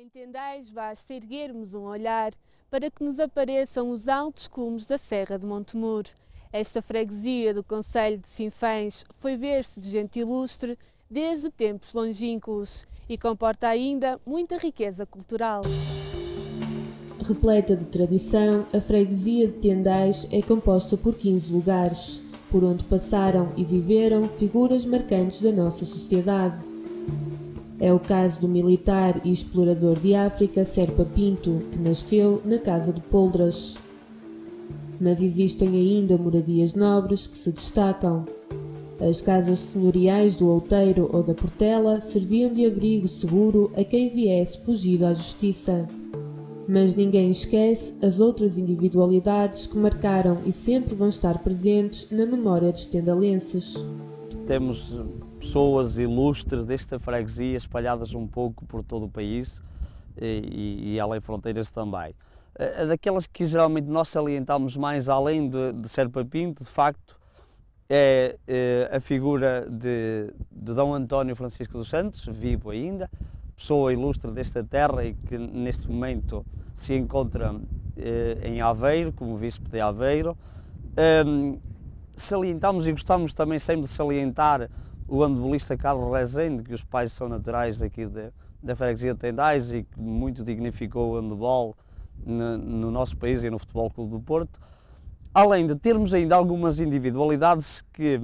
Em Tendais basta erguermos um olhar para que nos apareçam os altos cumes da Serra de Montemur. Esta freguesia do Conselho de Sinfãs foi berço de gente ilustre desde tempos longínquos e comporta ainda muita riqueza cultural. Repleta de tradição, a freguesia de Tendais é composta por 15 lugares, por onde passaram e viveram figuras marcantes da nossa sociedade. É o caso do militar e explorador de África Serpa Pinto, que nasceu na casa de Poldras. Mas existem ainda moradias nobres que se destacam. As casas senhoriais do Outeiro ou da Portela serviam de abrigo seguro a quem viesse fugido à justiça. Mas ninguém esquece as outras individualidades que marcaram e sempre vão estar presentes na memória dos tendalenses. Temos pessoas ilustres desta freguesia espalhadas um pouco por todo o país e, e além fronteiras também. Daquelas que geralmente nós salientamos mais além de, de Serpa Pinto, de facto, é, é a figura de, de Dom António Francisco dos Santos, vivo ainda, pessoa ilustre desta terra e que neste momento se encontra eh, em Aveiro, como Bispo de Aveiro. Um, salientamos e gostamos também sempre de salientar o handebolista Carlos Rezende, que os pais são naturais daqui de, da freguesia de Tendais e que muito dignificou o handebol no, no, nosso país e no Futebol Clube do Porto. Além de termos ainda algumas individualidades que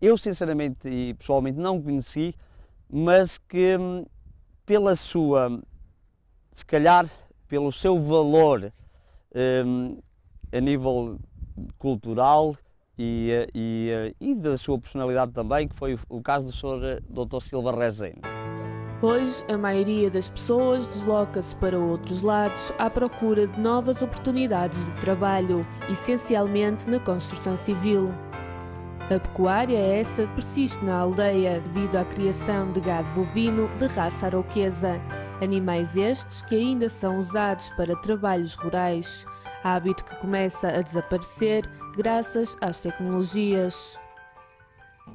eu sinceramente e pessoalmente não conheci, mas que pela sua, se calhar, pelo seu valor um, a nível cultural e, eh, e, eh, e, da sua personalidade também, que foi o caso do Sr. Eh, Dr. Silva Rezende. Hoje, a maioria das pessoas desloca-se para outros lados à procura de novas oportunidades de trabalho, essencialmente na construção civil. A pecuária essa persiste na aldeia devido à criação de gado bovino de raça aroquesa, animais estes que ainda são usados para trabalhos rurais, hábito que começa a desaparecer graças às tecnologias.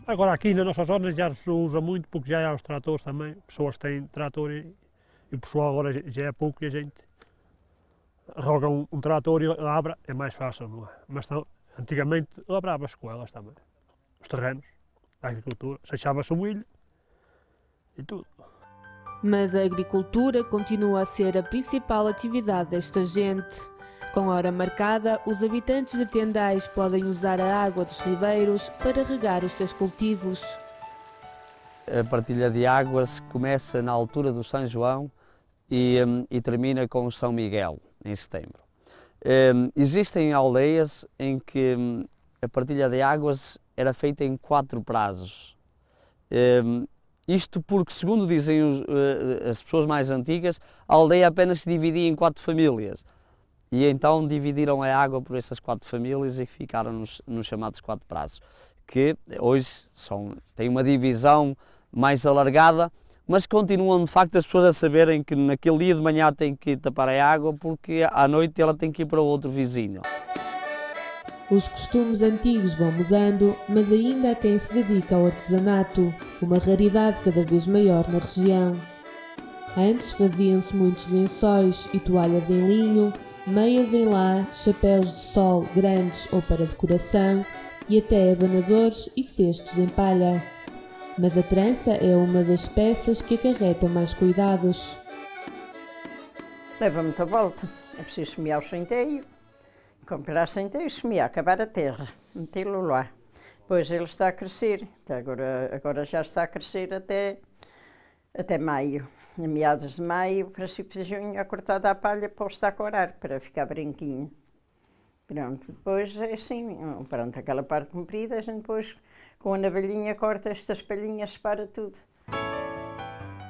Agora aqui na nossa zona já se usa muito porque já há os tratores também, pessoas têm trator e, e o pessoal agora já é pouco e a gente roga um, um trator e labra, é mais fácil, não é? Mas não, antigamente labrava-se com elas também, os terrenos da agricultura, se achava-se o milho e tudo. Mas a agricultura continua a ser a principal atividade desta gente. Com hora marcada, os habitantes de Tendais podem usar a água dos ribeiros para regar os seus cultivos. A partilha de águas começa na altura do São João e, um, e termina com o São Miguel, em setembro. Um, existem aldeias em que um, a partilha de águas era feita em quatro prazos. Hum, isto porque, segundo dizem uh, as pessoas mais antigas, a aldeia apenas se dividia em quatro famílias. E então dividiram a água por essas quatro famílias e ficaram nos, nos chamados quatro prazos, que hoje são, têm uma divisão mais alargada, mas continuam de facto as pessoas a saberem que naquele dia de manhã tem que tapar a água porque à noite ela tem que ir para outro vizinho. Os costumes antigos vão mudando, mas ainda há quem se dedica ao artesanato, uma raridade cada vez maior na região. Antes faziam-se muitos lençóis e toalhas em linho, meias em lã, chapéus de sol grandes ou para decoração e até abanadores e cestos em palha. Mas a trança é uma das peças que acarreta mais cuidados. Leva muita volta. É preciso semear o centeio, comprar centeio, semear, acabar a terra, metê-lo lá. Depois ele está a crescer, agora, agora já está a crescer até, até maio em meados de maio, princípio de junho, a cortada a palha posta a corar, para ficar branquinho. Pronto, depois é assim, pronto, aquela parte comprida, a gente depois com a navalhinha corta estas palhinhas para tudo.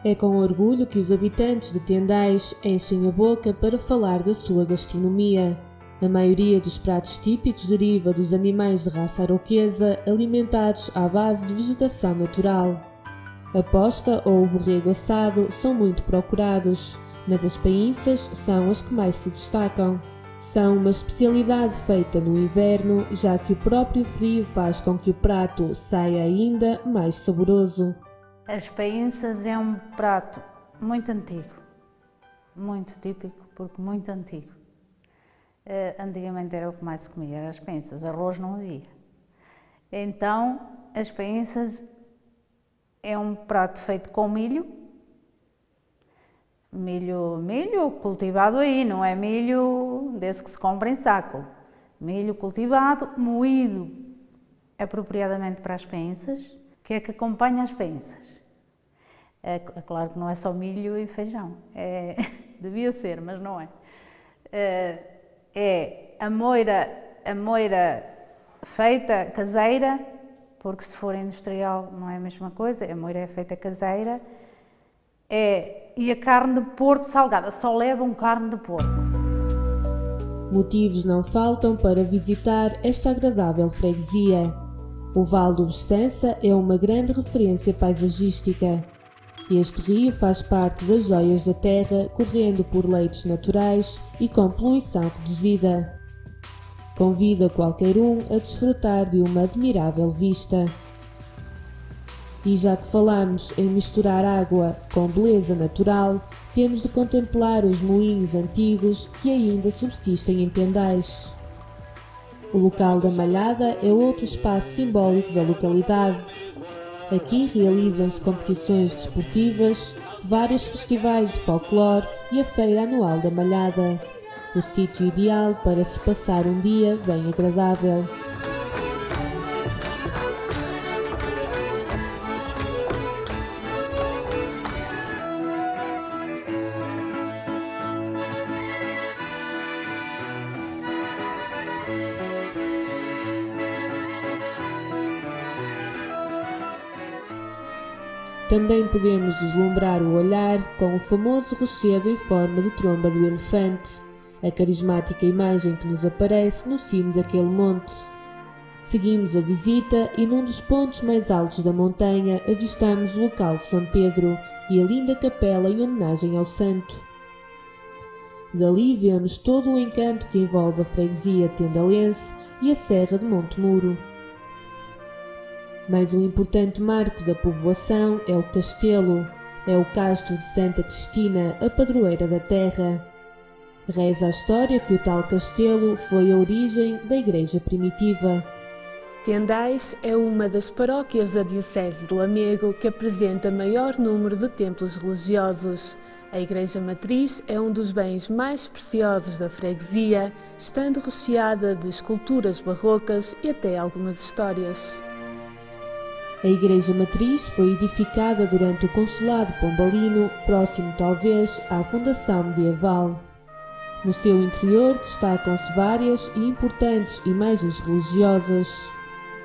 É com orgulho que os habitantes de Tendais enchem a boca para falar da sua gastronomia. A maioria dos pratos típicos deriva dos animais de raça aroquesa alimentados à base de vegetação natural. A posta ou o borrego assado são muito procurados, mas as painças são as que mais se destacam. São uma especialidade feita no inverno, já que o próprio frio faz com que o prato saia ainda mais saboroso. As painças é um prato muito antigo. muito típico, porque muito antigo. Uh, antigamente era o que mais se comia, as pensas, arroz não havia. Então, as pensas é um prato feito com milho, milho, milho cultivado aí, não é milho desse que se compra em saco. Milho cultivado, moído apropriadamente para as pensas, que é que acompanha as pensas. É, é claro que não é só milho e feijão, é, devia ser, mas não é. é. É a moira, a moira feita caseira, porque se for industrial não é a mesma coisa, a moira é feita caseira, é, e a carne de porco salgada, só levam carne de porco. Motivos não faltam para visitar esta agradável freguesia. O Val do Bestança é uma grande referência paisagística. Este rio faz parte das joias da terra, correndo por leitos naturais e com poluição reduzida. Convida qualquer um a desfrutar de uma admirável vista. E já que falamos em misturar água com beleza natural, temos de contemplar os moinhos antigos que ainda subsistem em Tendais. O local da Malhada é outro espaço simbólico da localidade. Aqui realizam-se competições desportivas, vários festivais de folclore e a Feira Anual da Malhada. O sítio ideal para se passar um dia bem agradável. Também podemos deslumbrar o olhar com o famoso rochedo em forma de tromba do elefante, a carismática imagem que nos aparece no cimo daquele monte. Seguimos a visita e num dos pontos mais altos da montanha avistamos o local de São Pedro e a linda capela em homenagem ao santo. Dali vemos todo o encanto que envolve a freguesia tendalense e a Serra de Monte Muro. Mas um importante marco da povoação é o castelo, é o castro de Santa Cristina, a padroeira da terra. Reza a história que o tal castelo foi a origem da igreja primitiva. Tendais é uma das paróquias da Diocese de Lamego que apresenta maior número de templos religiosos. A Igreja Matriz é um dos bens mais preciosos da freguesia, estando recheada de esculturas barrocas e até algumas histórias. A igreja matriz foi edificada durante o consulado pombalino, próximo talvez à fundação medieval. No seu interior destacam-se várias e importantes imagens religiosas.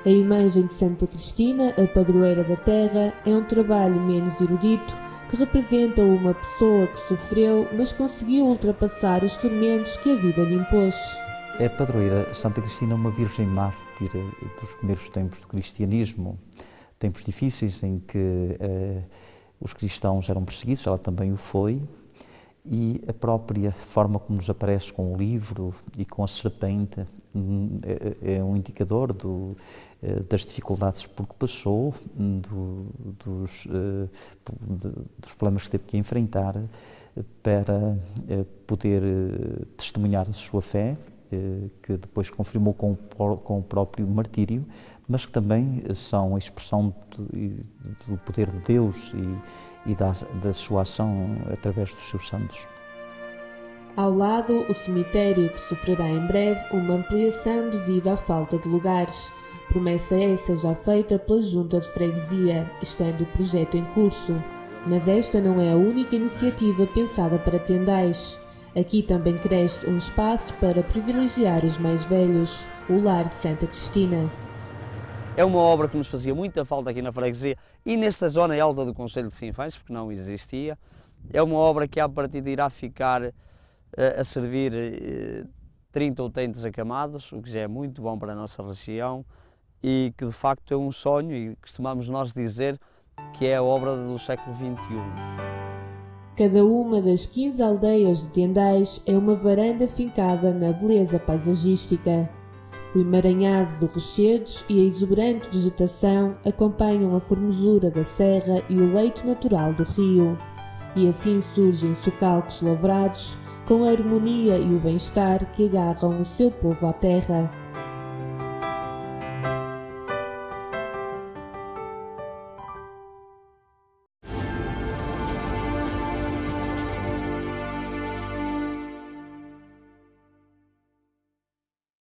A imagem de Santa Cristina, a padroeira da terra, é um trabalho menos erudito que representa uma pessoa que sofreu, mas conseguiu ultrapassar os tormentos que a vida lhe impôs. A padroeira Santa Cristina é uma virgem mártir dos primeiros tempos do cristianismo tempos difíceis em que uh, os cristãos eram perseguidos, ela também o foi, e a própria forma como nos aparece com o livro e com a serpente hum, é, é um indicador do, eh, das dificuldades por que passou, do, dos, eh, dos problemas que teve que enfrentar para poder testemunhar a sua fé, que depois confirmou com o próprio martírio, mas que também são a expressão do, poder de Deus e, e da, da sua ação através dos seus santos. Ao lado, o cemitério que sofrerá em breve uma ampliação devido à falta de lugares. Promessa essa já feita pela Junta de Freguesia, estando o projeto em curso. Mas esta não é a única iniciativa pensada para Tendais. Aqui também cresce um espaço para privilegiar os mais velhos, o Lar de Santa Cristina. É uma obra que nos fazia muita falta aqui na freguesia e nesta zona alta do Conselho de Sinfãs, porque não existia. É uma obra que, a partir de irá ficar uh, a servir uh, 30 utentes acamados, o que já é muito bom para a nossa região e que de facto é um sonho e costumamos nós dizer que é a obra do século XXI. Cada uma das 15 aldeias de Tendais é uma varanda fincada na beleza paisagística. O emaranhado de rochedos e a exuberante vegetação acompanham a formosura da serra e o leito natural do rio. e assim surgem socalcos lavrados com a harmonia e o bem-estar que agarram o seu povo à terra.